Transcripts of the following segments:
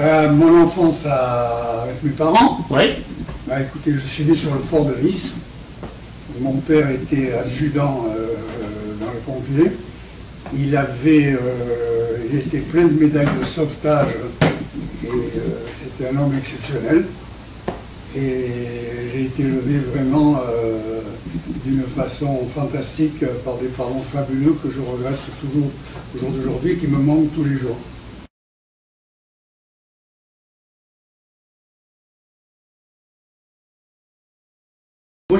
Euh, mon enfance à- avec mes parents, Oui. bah, écoutez, je suis né sur le port de Nice. Mon père était adjudant euh, dans les pompiers. Il avait, euh, il était plein de médailles de sauvetage et euh, c'était un homme exceptionnel. Et j'ai été élevé vraiment euh, d'une façon fantastique par des parents fabuleux que je regrette toujours au jour d'aujourd'hui, qui me manquent tous les jours.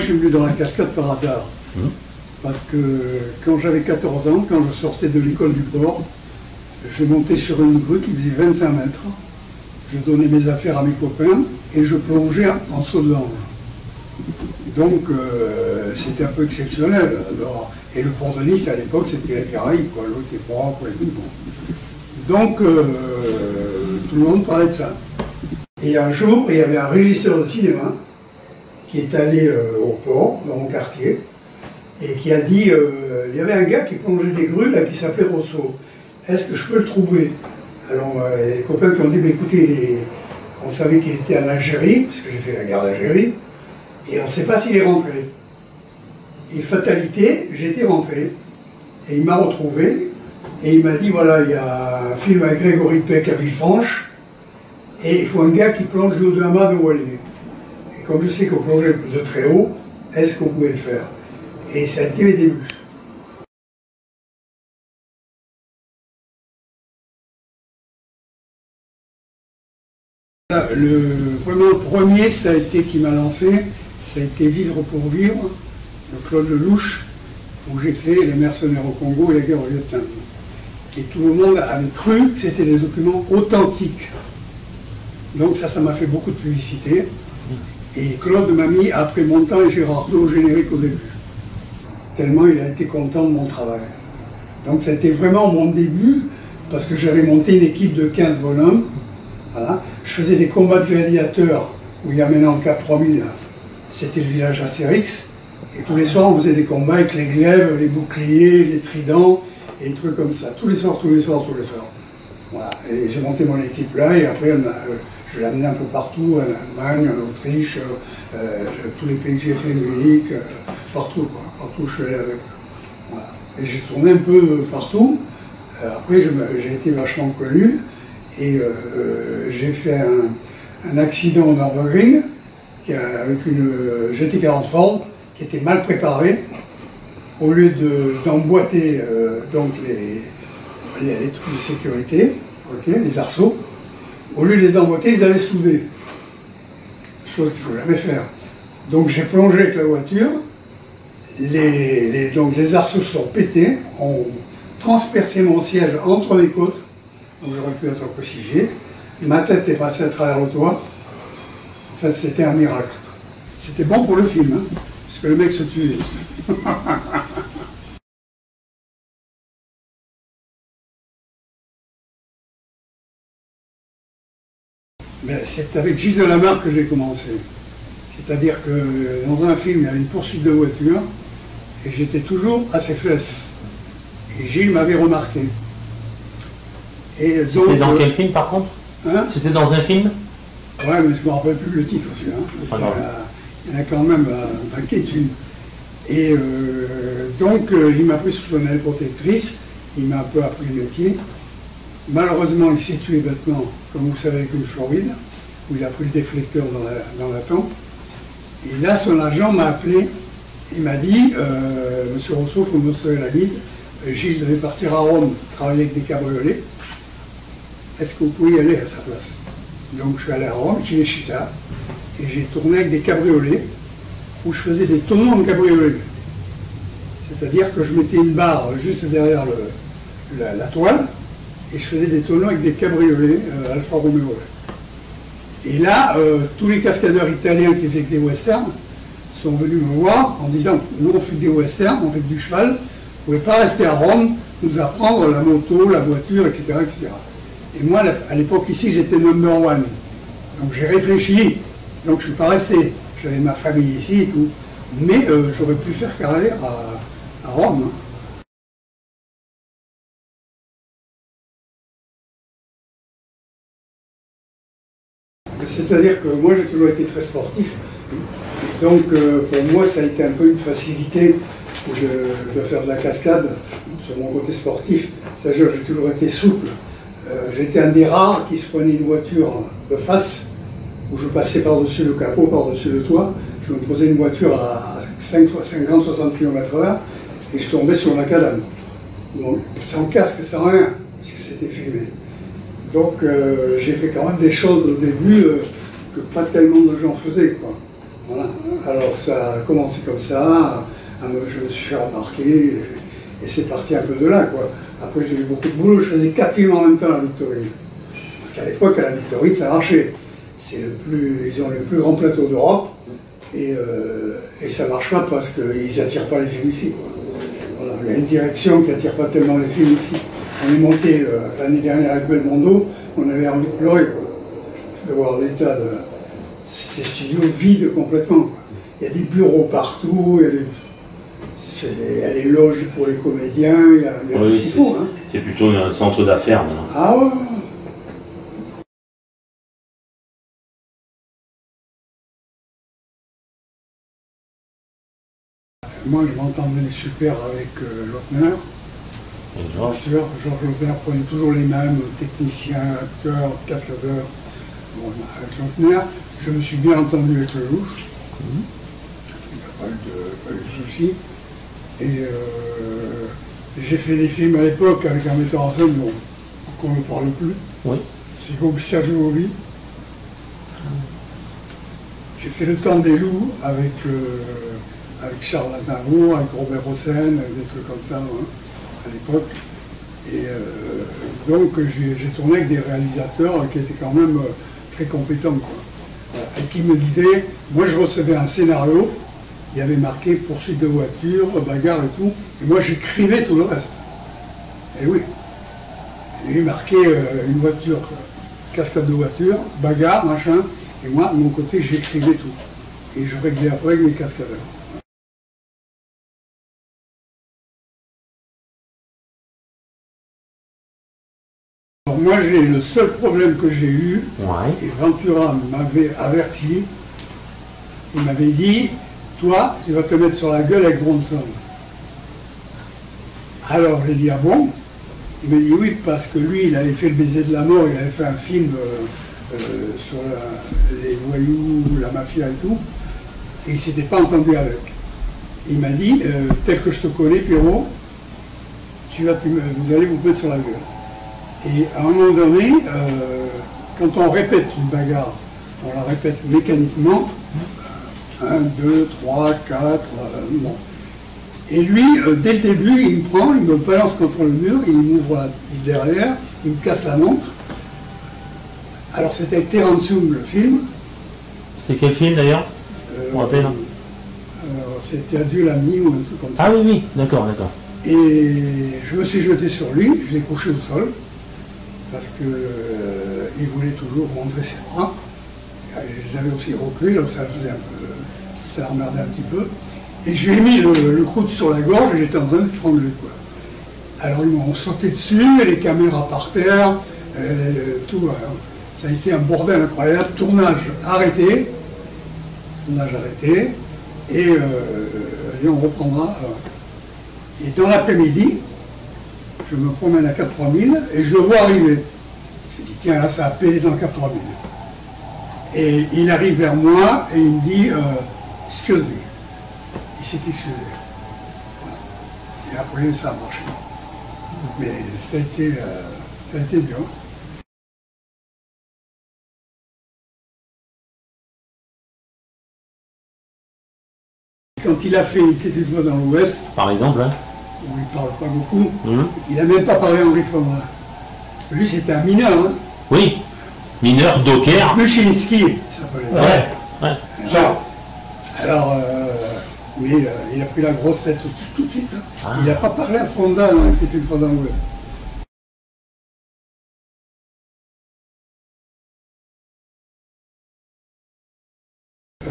Je suis venu dans la cascade par hasard. Parce que quand j'avais 14 ans, quand je sortais de l'école du port, je montais sur une grue qui faisait 25 mètres. Je donnais mes affaires à mes copains et je plongeais en saut de l'ange. Donc, euh, c'était un peu exceptionnel. Alors, et le port de Nice, à l'époque, c'était la Caraïbe, quoi. L'eau était propre et tout. bon. Donc, euh, tout le monde parlait de ça. Et un jour, il y avait un régisseur de cinéma qui est allé euh, au port, dans mon quartier, et qui a dit, euh, il y avait un gars qui plongeait des grues là, qui s'appelait Rousseau. Est-ce que je peux le trouver? Alors euh, les copains qui ont dit, mais écoutez, on savait qu'il était en Algérie, parce que j'ai fait la guerre d'Algérie, et on ne sait pas s'il est rentré. Et fatalité, j'étais rentré, et il m'a retrouvé, et il m'a dit, voilà, il y a un film avec Grégory Peck à Villefranche, et il faut un gars qui plonge main de Wally. Comme je sais qu'on plongeait de très haut, est-ce qu'on pouvait le faire? Et ça a été mes débuts. Le, vraiment premier, ça a été qui m'a lancé, ça a été Vivre pour vivre, de Claude Lelouch, où j'ai fait Les mercenaires au Congo et la guerre au Vietnam. Et tout le monde avait cru que c'était des documents authentiques. Donc ça, ça m'a fait beaucoup de publicité. Et Claude m'a mis après Montant et Gérardo au générique au début. Tellement il a été content de mon travail. Donc a été vraiment mon début, parce que j'avais monté une équipe de 15 bonhommes. Voilà. Je faisais des combats de gladiateurs, où il y a maintenant Cap 3000, c'était le village Astérix. Et tous les soirs, on faisait des combats avec les glaives, les boucliers, les tridents, et des trucs comme ça. Tous les soirs, tous les soirs, tous les soirs. Voilà. Et j'ai monté mon équipe là, et après, elle m'a- euh, je l'ai amené un peu partout, en Allemagne, en Autriche, euh, euh, tous les pays que j'ai fait, Munich, euh, partout. Partout où je suis allé avec. Et j'ai tourné un peu partout. Après, j'ai été vachement connu, et j'ai fait un, accident au Nürburgring, avec une euh, GT40 Ford, qui était mal préparée. Au lieu de- d'emboîter les, trucs de sécurité, les arceaux, au lieu de les emboîter, ils avaient soudé. Chose qu'il ne faut jamais faire. Donc j'ai plongé avec la voiture, les, donc les arceaux sont pétés, ont transpercé mon siège entre les côtes, donc j'aurais pu être crucifié. Ma tête est passée à travers le toit. En fait, c'était un miracle. C'était bon pour le film, hein, parce que le mec se tuait. Ben, c'est avec Gilles Delamarre que j'ai commencé. C'est-à-dire que dans un film, il y avait une poursuite de voiture et j'étais toujours à ses fesses. Et Gilles m'avait remarqué. Et donc, C'était dans euh, quel film par contre? Hein? C'était dans un film? Ouais, mais je ne me rappelle plus le titre aussi. Hein, parce Pas qu'il y, grave. en a- il y en a quand même un paquet de films. Et euh, donc, euh, il m'a pris sous son aile protectrice, il m'a un peu appris le métier. Malheureusement, il s'est tué bêtement, comme vous savez, avec une Floride, où il a pris le déflecteur dans la, dans la tempe. Et là, son agent m'a appelé, il m'a dit, euh, Monsieur Rousseau, faut me serrer la bise. Euh, Gilles devait partir à Rome, travailler avec des cabriolets. Est-ce que vous pouvez y aller à sa place? Donc je suis allé à Rome, chez Chita, et j'ai tourné avec des cabriolets, où je faisais des tonneaux en cabriolet. C'est-à-dire que je mettais une barre juste derrière la toile, et je faisais des tonneaux avec des cabriolets euh, Alfa Romeo. Et là, euh, tous les cascadeurs italiens qui faisaient des westerns sont venus me voir en disant nous on fait des westerns, on fait du cheval, vous ne pouvez pas rester à Rome, nous apprendre la moto, la voiture, etc. etc. Et moi, à l'époque ici, j'étais number one. Donc j'ai réfléchi, donc je ne suis pas resté. J'avais ma famille ici et tout. Mais euh, j'aurais pu faire carrière à, à Rome. hein. C'est-à-dire que moi, j'ai toujours été très sportif. Donc, euh, pour moi, ça a été un peu une facilité de, faire de la cascade sur mon côté sportif. C'est-à-dire que j'ai toujours été souple. Euh, J'étais un des rares qui se prenait une voiture de face, où je passais par-dessus le capot, par-dessus le toit. Je me posais une voiture à 50-60 km/h et je tombais sur la cadane. sans casque, sans rien, puisque c'était filmé. Donc euh, j'ai fait quand même des choses au début que pas tellement de gens faisaient. Quoi. Voilà. Alors ça a commencé comme ça, je me suis fait remarquer et, c'est parti un peu de là. Quoi. Après j'ai eu beaucoup de boulot, je faisais quatre films en même temps à la Victorine. Parce qu'à l'époque à la Victorine ça marchait. C'est le plus, ils ont le plus grand plateau d'Europe et, euh, et, ça marche pas parce qu'ils n'attirent pas les films ici. Il y a une direction qui n'attire pas tellement les films ici. On est monté euh, l'année dernière avec Belmondo, on avait envie de pleurer, de voir l'état de ces studios vides complètement. Il y a des bureaux partout, il y a des, loges pour les comédiens, il y a, tout ce qu'il faut. Hein. C'est plutôt un centre d'affaires. Ah ouais Moi, je m'entendais super avec euh, Lautner. Bien sûr, Georges Lautner prenait toujours les mêmes techniciens, acteurs, cascadeurs. Avec Lautner, je me suis bien entendu avec le louche. Il n'y a pas eu de, soucis. Et euh, j'ai fait des films à l'époque avec un metteur en scène dont on ne parle plus. Oui. C'est Sergio Gobi. J'ai fait Le Temps des loups avec, euh, avec Charles Aznavour, avec Robert Hossein, des trucs comme ça. Hein à l'époque. Et euh, donc j'ai tourné avec des réalisateurs qui étaient quand même très compétents. Et qui me disaient, moi je recevais un scénario, il avait marqué poursuite de voiture, bagarre et tout, et moi j'écrivais tout le reste. Et oui, j'ai marqué euh, une voiture, cascade de voiture, bagarre, machin, et moi, de mon côté, j'écrivais tout. Et je réglais après avec mes cascadeurs. Moi, le seul problème que j'ai eu, et Ventura m'avait averti, il m'avait dit, toi, tu vas te mettre sur la gueule avec Bronson. Alors j'ai dit, ah bon? Il m'a dit oui, parce que lui, il avait fait le baiser de la mort, il avait fait un film euh, euh, sur les voyous, la mafia et tout, et il ne s'était pas entendu avec. Il m'a dit, euh, tel que je te connais, Pierrot, tu vas, vous allez vous mettre sur la gueule. Et à un moment donné, euh, quand on répète une bagarre, on la répète mécaniquement, 1, 2, 3, 4, bon. Et lui, euh, dès le début, il me prend, il me balance contre le mur, il m'ouvre derrière, il me casse la montre. Alors c'était Terence Young, le film. C'était quel film d'ailleurs? Euh, rappelle hein. C'était Adieu l'ami ou un truc comme ça. Ah oui, oui, d'accord, d'accord. Et je me suis jeté sur lui, je l'ai couché au sol parce qu'il euh, voulait toujours montrer ses bras. J'avais aussi reculé, donc ça faisait un peu, ça emmerdait un petit peu. Et je lui ai mis le, coude sur la gorge et j'étais en train de trembler. Quoi. Alors ils m'ont sauté dessus, les caméras par terre, tout. ça a été un bordel incroyable. Tournage arrêté, tournage arrêté, et, euh, on reprendra. Euh. Et dans l'après-midi, je me promène à 4000 et je le vois arriver. Je dis, tiens, là, ça a pété dans 4000. Et il arrive vers moi et il me dit, euh, excuse-moi. Il s'est excusé. Et après, ça a marché. Mais ça a été, euh. Quand il a fait Une une fois dans l'Ouest. Par exemple, hein il ne parle pas beaucoup. Hum. Il n'a même pas parlé Henri Fonda. Lui, c'était un mineur. Hein. Oui, mineur docker. Muchinitsky, ça s'appelait. Ouais, ouais. Alors, alors euh, mais euh, il a pris la grosse tête tout, de suite. Hein. Ah. Il n'a pas parlé à Fonda, hein, qui était une fois dans le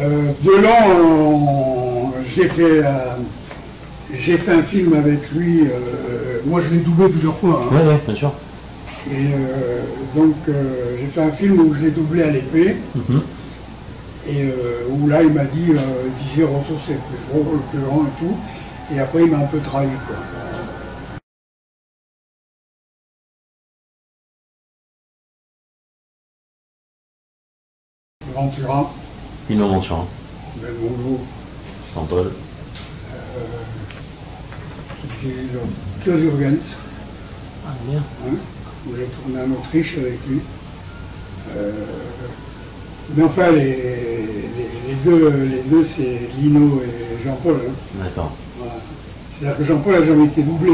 Euh, Delon, j'ai fait j'ai fait un film avec lui, euh, moi je l'ai doublé plusieurs fois. Hein. Oui, bien sûr. Et euh, donc euh, j'ai fait un film où je l'ai doublé à l'épée. Mhm. Et où là il m'a dit, il disait Rosso c'est le plus gros, plus grand et tout. Et après il m'a un peu trahi quoi. Ventura, Une aventure. Belmondo, Jean-Paul. Le Kjurgens, Ah, bien. hein, où j'ai tourné en Autriche avec lui. Euh, mais enfin, les, les- les deux, les deux c'est Lino et Jean-Paul. hein. D'accord. Voilà. C'est-à-dire que Jean-Paul n'a jamais été doublé.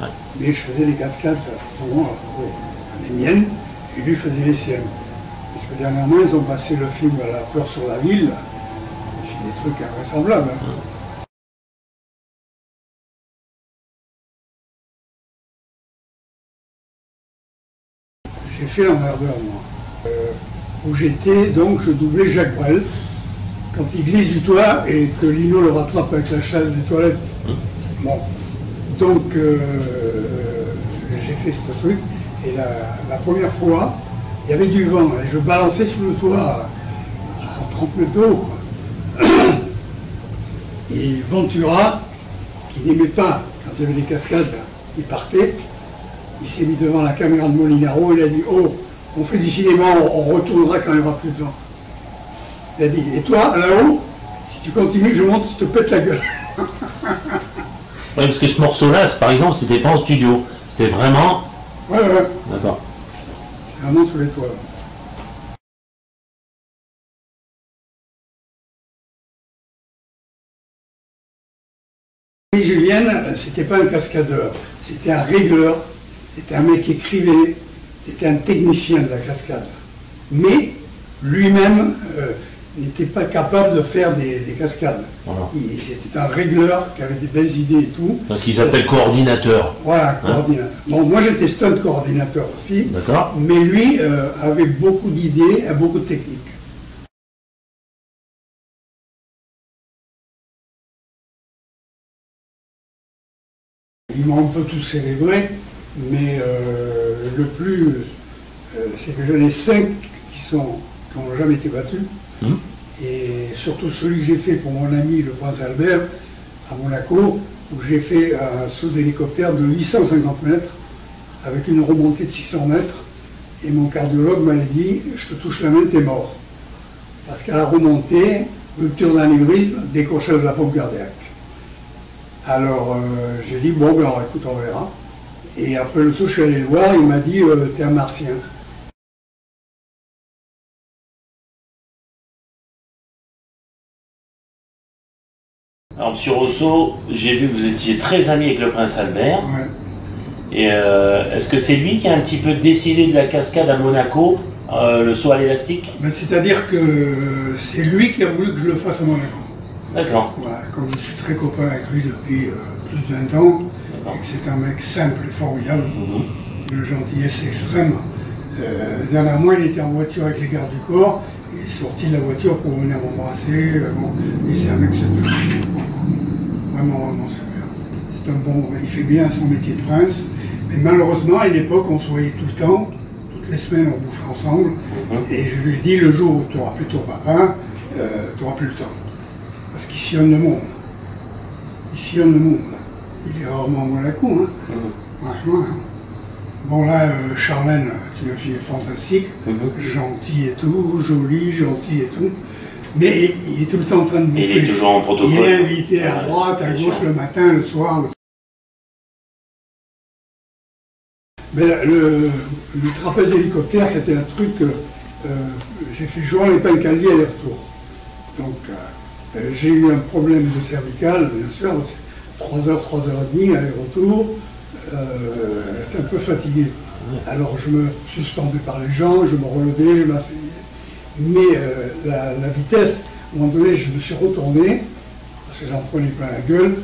Ouais. Mais je faisais les cascades pour moi, les miennes, et lui faisait les siennes. Parce que dernièrement, ils ont passé le film La peur sur la ville. Il fait des trucs invraisemblables. hein. Fait l'emmerdeur, moi. Euh, où j'étais, donc, je doublais Jacques Brel quand il glisse du toit et que Lino le rattrape avec la chasse des toilettes. Bon. Donc, euh, j'ai fait ce truc. Et la, la première fois, il y avait du vent. Et je balançais sur le toit à, à 30 mètres de haut. quoi. Et Ventura, qui n'aimait pas, quand il y avait des cascades, il partait. Il s'est mis devant la caméra de Molinaro. Il a dit Oh, on fait du cinéma, on, retournera quand il n'y aura plus de vent. Il a dit, et toi, là-haut, si tu continues, je monte, je te pète la gueule. Ouais, parce que ce morceau-là, par exemple, c'était pas en studio. C'était vraiment. Ouais, ouais. D'accord. C'est vraiment sous les toits. Julienne, c'était pas un cascadeur, c'était un régleur, c'était un mec qui écrivait, c'était un technicien de la cascade. Mais lui-même euh, n'était pas capable de faire des, des cascades. Voilà. Il- C'était un régleur qui avait des belles idées et tout. Parce qu'ils appellent coordinateur. Voilà, coordinateur. Bon, moi j'étais stunt coordinateur aussi. D'accord Mais lui euh, avait beaucoup d'idées et beaucoup de techniques. Ils m'ont un peu tous célébré, mais euh, le plus, euh, c'est que j'en ai cinq qui sont qui n'ont jamais été battus. Mhm. Et surtout celui que j'ai fait pour mon ami le prince Albert à Monaco, où j'ai fait un saut d'hélicoptère de 850 mètres avec une remontée de 600 mètres. Et mon cardiologue m'avait dit, je te touche la main, t'es mort. Parce qu'à la remontée, rupture d'anévrisme, décrochage de la pompe cardiaque. Alors euh, j'ai dit, bon, ben, alors, écoute, on verra. Et après le saut, je suis allé le voir, il m'a dit, euh, t'es un martien. Alors, Monsieur Rousseau, j'ai vu que vous étiez très ami avec le prince Albert. Ouais. Et euh, est-ce que c'est lui qui a un petit peu décidé de la cascade à Monaco, euh, le saut à l'élastique? Ben, C'est-à-dire que c'est lui qui a voulu que je le fasse à Monaco. D'accord. Voilà, comme je suis très copain avec lui depuis euh, plus de 20 ans, c'est un mec simple et formidable, de gentillesse extrême. Euh, dernièrement, il était en voiture avec les gardes du corps, il est sorti de la voiture pour venir m'embrasser. euh, bon, c'est un mec super. Vraiment, vraiment super. C'est un bon, il fait bien son métier de prince, mais malheureusement, à une époque, on se voyait tout le temps, toutes les semaines, on bouffait ensemble, et je lui ai dit, le jour où tu n'auras plus ton papa, euh, tu n'auras plus le temps. Parce qu'il sillonne le monde. Il sillonne le monde. Il est rarement à Monaco, hein. Franchement. hein. Bon là, euh, Charlène, c'est une fille fantastique, gentille et tout, jolie, gentille et tout. Mais il, il est tout le temps en train de bouffer. Il est toujours en protocole. Il est invité à Ouais, droite, à gauche, le matin, le soir. Mais le, le trapèze hélicoptère, c'était un truc que euh, j'ai fait Jean les Calvi aller-retour. Donc euh, euh, j'ai eu un problème de cervical, bien sûr, 3 heures, 3 heures et demie, aller-retour. Euh, j'étais un peu fatigué. Alors je me suspendais par les jambes, je me relevais, je m'asseyais. Mais euh, la, la vitesse, à un moment donné, je me suis retourné, parce que j'en prenais plein la gueule,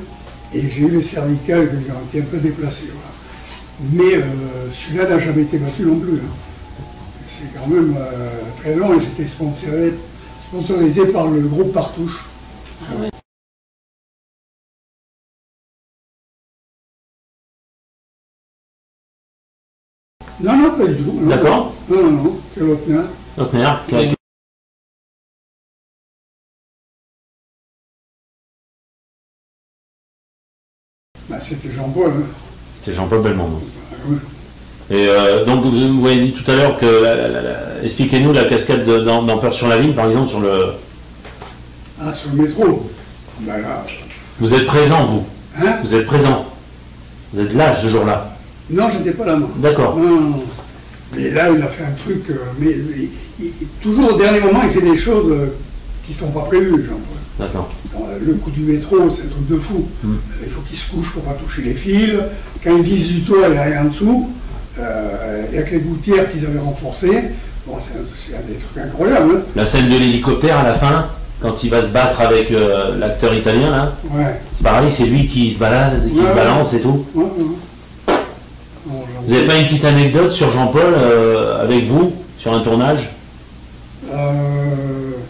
et j'ai eu les cervicales qui ont été un peu déplacées. voilà. Mais euh, celui-là n'a jamais été battu non plus. hein. C'est quand même très long et j'étais sponsorisé, sponsorisé par le groupe Partouche. Non, non, pas du tout. D'accord. Non, non, non, c'est qui a- Bah, c'était Jean-Paul. hein. C'était Jean-Paul Belmondo. Oui. Et euh, donc vous, m'avez dit tout à l'heure que, expliquez-nous la cascade de- dans, dans Peur sur la ville, par exemple, sur le. Ah, sur le métro. Bah là, Vous êtes présent, vous. hein? Vous êtes présent. Vous êtes là ce jour-là. Non, j'étais pas là, moi. D'accord. Non, non, non. Mais là, il a fait un truc, euh, mais il- il- toujours au dernier moment, il fait des choses euh, qui sont pas prévues, Jean-Paul. D'accord. Dans Le coup du métro, c'est un truc de fou. Mm. Euh, Il faut qu'il se couche pour pas toucher les fils. Quand il glisse du toit, il n'y a rien en dessous. Euh, Il n'y a que les gouttières qu'ils avaient renforcées. Bon, c'est un, un des trucs incroyables. hein. La scène de l'hélicoptère à la fin, quand il va se battre avec euh, l'acteur italien, là, Ouais. c'est pareil, c'est lui qui se balade, qui Ouais. se balance et tout. Ouais, Vous n'avez pas une petite anecdote sur Jean-Paul euh, avec vous, sur un tournage, Euh,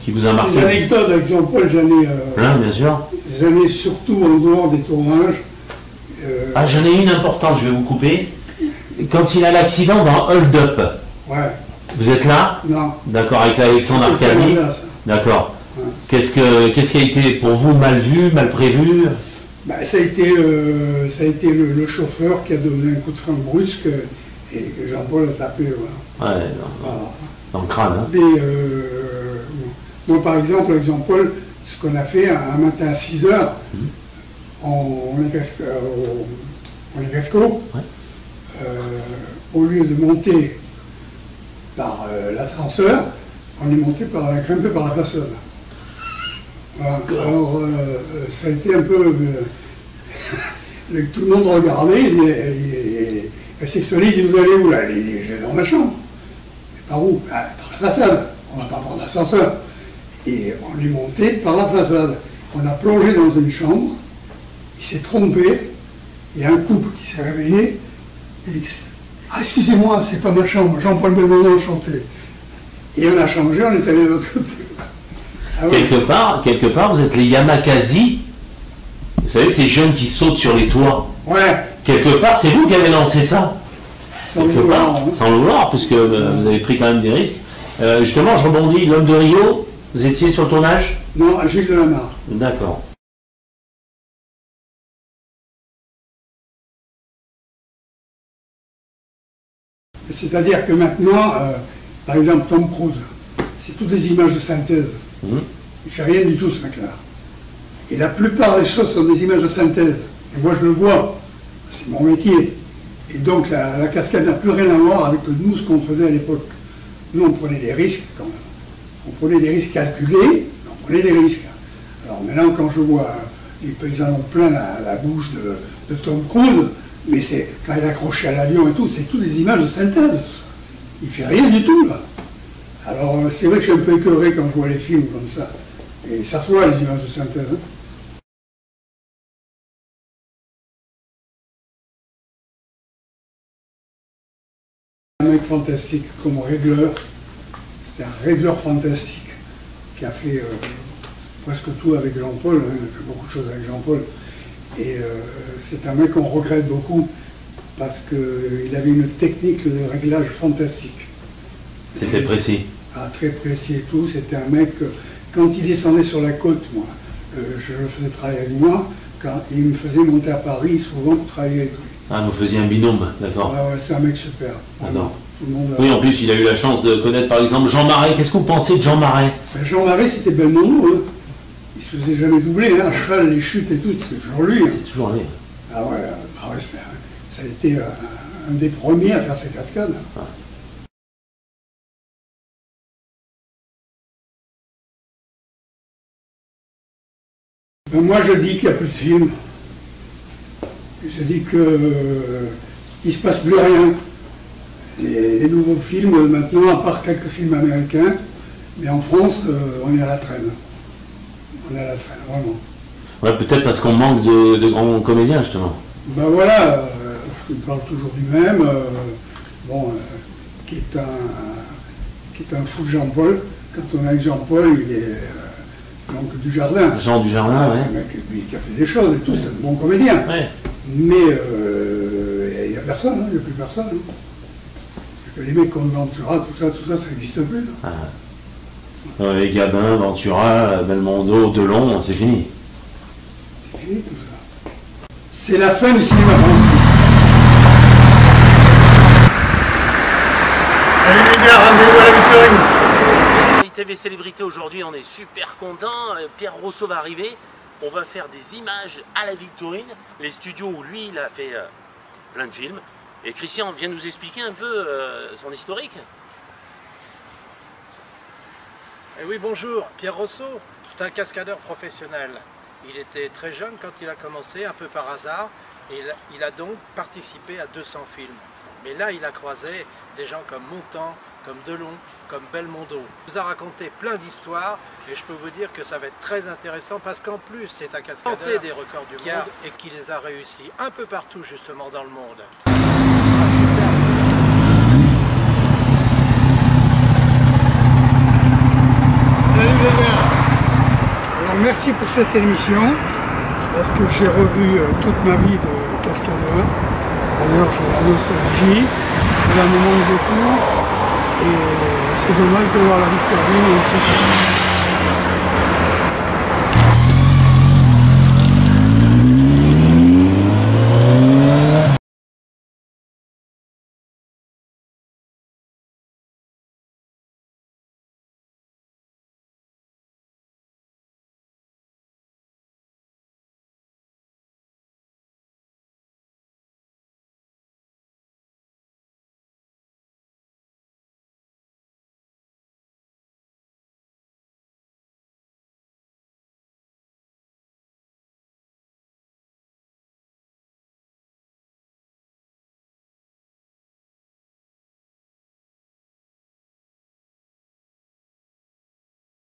qui vous a marqué anecdotes avec Jean-Paul, j'en ai, euh, Plein, bien sûr. j'en ai surtout en dehors des tournages. Ah, j'en ai une importante, je vais vous couper. Quand il a l'accident dans Hold Up, ouais, vous êtes là non. D'accord, avec Alexandre Arcadi. D'accord. Ouais. Qu'est-ce, que, qu'est-ce qui a été pour vous mal vu, mal prévu Bah, ça a été, euh, ça a été le, le chauffeur qui a donné un coup de frein brusque et que Jean-Paul a tapé. Voilà. Ouais, dans, Voilà. dans le crâne. hein. Mais, euh, par exemple, avec Jean-Paul, ce qu'on a fait un, matin à 6 heures, on, on euh, au- on est casco, Ouais. euh, au lieu de monter par l'ascenseur, on est monté par la grimpé par la façade. Alors, euh, ça a été un peu. euh, tout le monde regardait, il, il, réceptionniste, il dit Vous allez où là? Il dans ma chambre. Mais par où? Ah, Par la façade. On va pas prendre l'ascenseur. Et on est monté par la façade. On a plongé dans une chambre. Il s'est trompé. Il y a un couple qui s'est réveillé. Il dit Ah, excusez-moi, c'est pas ma chambre. Jean-Paul Belmondo chantait. Et on a changé, on est allé de l'autre côté. Ah oui. Quelque part, quelque part, vous êtes les Yamakasi. Vous savez, ces jeunes qui sautent sur les toits. Ouais, Quelque part, c'est vous qui avez lancé ça. sans Quelque vouloir. part, hein. sans le vouloir, puisque euh, vous avez pris quand même des risques. Euh, justement, je rebondis, l'homme de Rio, vous étiez sur le tournage? Non, Gilles Delamarre. D'accord. C'est-à-dire que maintenant, euh, par exemple, Tom Cruise, c'est toutes des images de synthèse. Mhm. Il fait rien du tout, ce mec-là. Et la plupart des choses sont des images de synthèse. Et moi, je le vois. C'est mon métier. Et donc, la, cascade n'a plus rien à voir avec nous, ce qu'on faisait à l'époque. Nous, on prenait des risques quand même. On prenait des risques calculés, on prenait des risques. Alors maintenant, quand je vois, euh, ils, en ont plein la, bouche de, Tom Cruise, mais c'est quand il est accroché à l'avion et tout, c'est toutes des images de synthèse. Il fait rien du tout, là. Alors, euh, c'est vrai que je suis un peu écœuré quand je vois les films comme ça. Et ça se voit, les images de synthèse. hein. Un mec fantastique comme régleur. C'est un régleur fantastique qui a fait euh, presque tout avec Jean-Paul. hein. Il a fait beaucoup de choses avec Jean-Paul. Et euh, c'est un mec qu'on regrette beaucoup parce qu'il avait une technique de réglage fantastique. C'était précis. Ah, très précis et tout. C'était un mec, euh, quand il descendait sur la côte, moi, euh, je le faisais travailler avec moi. Quand il me faisait monter à Paris, souvent pour travailler avec lui. Ah, vous faisiez un binôme, d'accord. Ah ouais, c'est un mec super. J'adore. Tout le monde. a- Oui, en plus, il a eu la chance de connaître par exemple Jean Marais. Qu'est-ce que vous pensez de Jean Marais? Ben, Jean Marais, c'était Belmondo. Hein. Il se faisait jamais doubler. Hein. À cheval, les chutes et tout, c'est toujours lui. hein. C'est toujours lui. Ah ouais, ah ouais, c'est un- ça a été euh, un des premiers à faire ces cascades. Moi, je dis qu'il n'y a plus de films. Je dis que euh, il se passe plus rien. Les, les nouveaux films, maintenant, à part quelques films américains, mais en France, euh, on est à la traîne. On est à la traîne, vraiment. Ouais, peut-être parce qu'on manque de, de grands comédiens, justement. Ben voilà, euh, il parle toujours du même, euh, bon, euh, qui, est un, qui est un fou de Jean-Paul. Quand on est avec Jean-Paul, il est euh, donc du jardin. Jean Dujardin, C'est ouais. un mec lui, qui a fait des choses et tout, c'est un bon comédien. Ouais. Mais euh, il n'y a personne, hein, il n'y a plus personne. hein. les mecs comme Ventura, tout ça, tout ça, ça n'existe plus. Ah. les Gabin, Ventura, Belmondo, Delon, c'est fini. C'est fini tout ça. C'est la fin du cinéma français. Salut les gars, rendez-vous à la Victorine. TV Célébrité aujourd'hui, on est super content. Euh, Pierre Rousseau va arriver. On va faire des images à la Victorine, les studios où lui, il a fait euh, plein de films. Et Christian vient nous expliquer un peu euh, son historique. Eh oui, bonjour, Pierre Rousseau, c'est un cascadeur professionnel. Il était très jeune quand il a commencé, un peu par hasard, et il a donc participé à 200 films. Mais là, il a croisé des gens comme Montand, comme Delon, comme Belmondo. Il nous a raconté plein d'histoires et je peux vous dire que ça va être très intéressant parce qu'en plus c'est un cascadeur des records du monde et qui les a réussis un peu partout justement dans le monde. Salut les gars Alors merci pour cette émission parce que j'ai revu euh, toute ma vie de cascadeur. D'ailleurs j'ai la nostalgie, c'est la moment de beaucoup et c'est dommage de voir la Victorine, on ne sait pas.